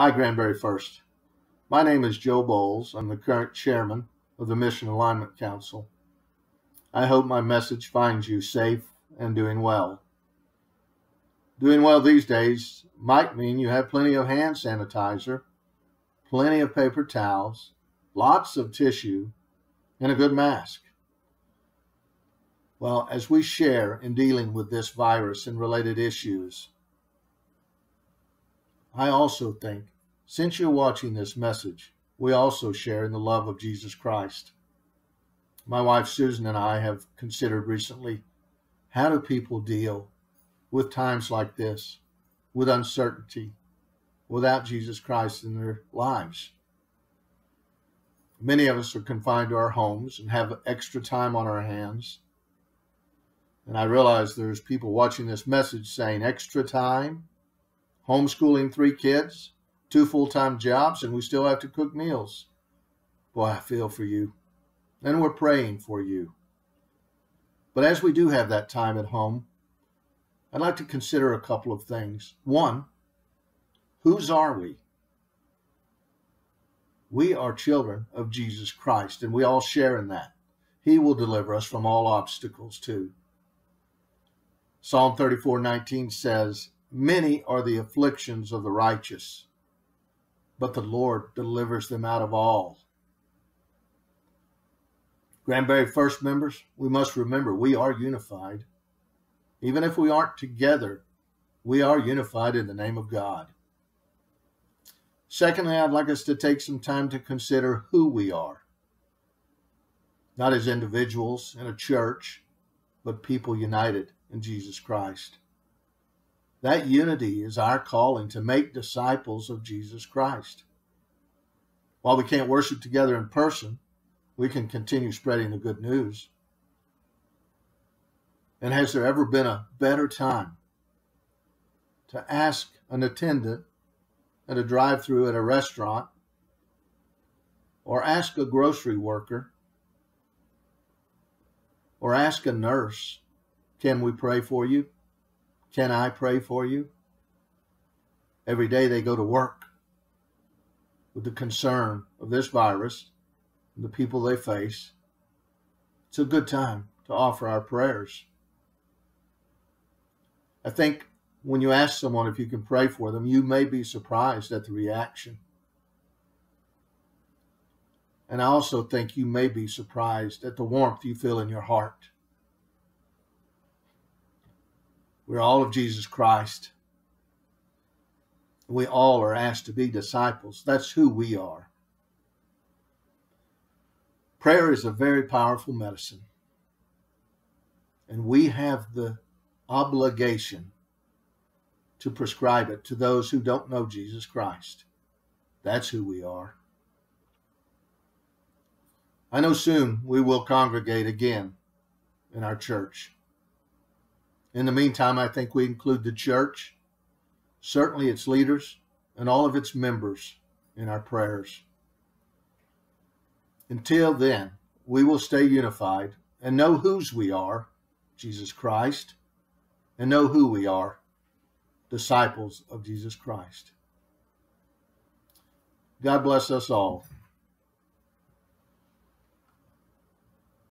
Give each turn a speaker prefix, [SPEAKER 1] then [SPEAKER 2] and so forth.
[SPEAKER 1] Hi, Granbury First. My name is Joe Boles. I'm the current chairman of the Mission Alignment Council. I hope my message finds you safe and doing well. Doing well these days might mean you have plenty of hand sanitizer, plenty of paper towels, lots of tissue, and a good mask. Well, as we share in dealing with this virus and related issues, I also think, since you're watching this message, we also share in the love of Jesus Christ. My wife Susan and I have considered recently how do people deal with times like this, with uncertainty, without Jesus Christ in their lives? Many of us are confined to our homes and have extra time on our hands. And I realize there's people watching this message saying extra time homeschooling three kids, two full time jobs, and we still have to cook meals. Boy, I feel for you. And we're praying for you. But as we do have that time at home, I'd like to consider a couple of things. One, whose are we? We are children of Jesus Christ, and we all share in that. He will deliver us from all obstacles, too. Psalm 34 19 says, Many are the afflictions of the righteous, but the Lord delivers them out of all. Granbury First members, we must remember we are unified. Even if we aren't together, we are unified in the name of God. Secondly, I'd like us to take some time to consider who we are. Not as individuals in a church, but people united in Jesus Christ. That unity is our calling to make disciples of Jesus Christ. While we can't worship together in person, we can continue spreading the good news. And has there ever been a better time to ask an attendant at a drive through at a restaurant or ask a grocery worker or ask a nurse, can we pray for you? Can I pray for you? Every day they go to work with the concern of this virus and the people they face. It's a good time to offer our prayers. I think when you ask someone if you can pray for them, you may be surprised at the reaction. And I also think you may be surprised at the warmth you feel in your heart. We're all of Jesus Christ. We all are asked to be disciples. That's who we are. Prayer is a very powerful medicine. And we have the obligation to prescribe it to those who don't know Jesus Christ. That's who we are. I know soon we will congregate again in our church. In the meantime, I think we include the church, certainly its leaders, and all of its members in our prayers. Until then, we will stay unified and know whose we are, Jesus Christ, and know who we are, disciples of Jesus Christ. God bless us all.